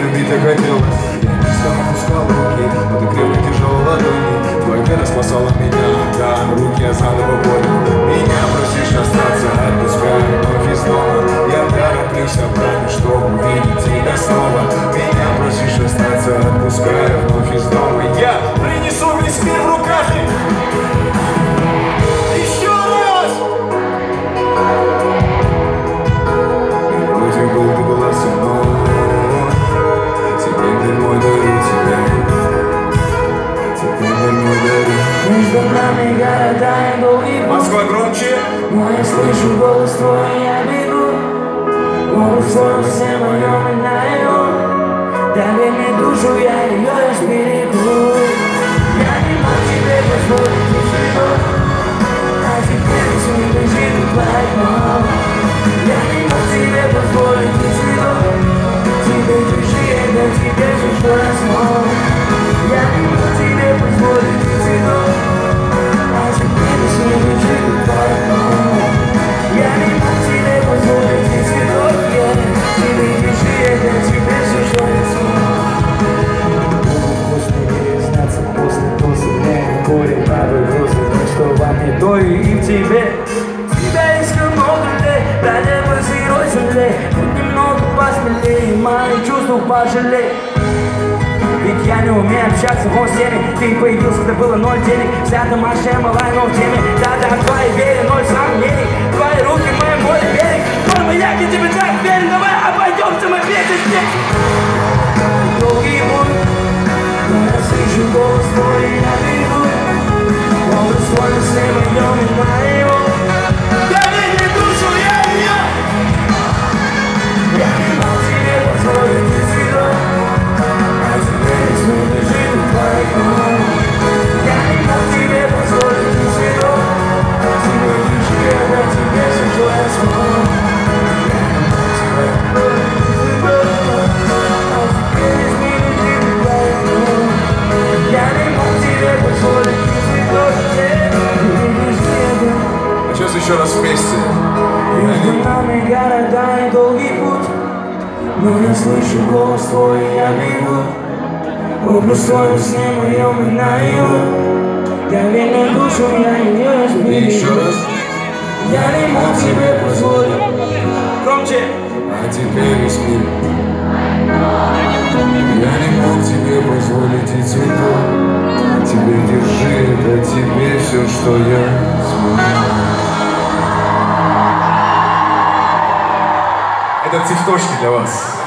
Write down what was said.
любви так хотелось Я не стал опускал руки, но ты крепко держал ладони Твоя вера спасала меня, да, руки я заново понял Меня просишь остаться, отпускай вновь из дома. Я тороплюсь обратно, чтобы увидеть тебя снова. Меня просишь остаться, отпускай вновь из дома. Я принесу весь мир в руках. Еще раз! И вроде был ты была со мной Между нами города и долгий путь. Москва громче. Но я слышу голос твой, я бегу. Голос твой все моем и на тебе Тебя искал много лет, ради бы сырой земле Хоть немного посмелее, мои чувства пожалей ведь я не умею общаться вот с теми Ты появился, когда было ноль денег Вся домашняя малая, но в теме Да-да, в твоей вере ноль сомнений Твои руки, мои море берег Форма, я тебе так верен Давай обойдемся мы вместе здесь Долгий путь Но я слышу голос твой, еще раз вместе. Между нами города и долгий путь Но я слышу голос твой, и я бегу. Образ твой с ним моем и на его. Доверь мне душу, я ее И еще разберу раз. Я не мог тебе позволить. Громче! А теперь мир Я не мог тебе позволить и цветов. А теперь держи, это тебе все, что я смог Это цветочки для вас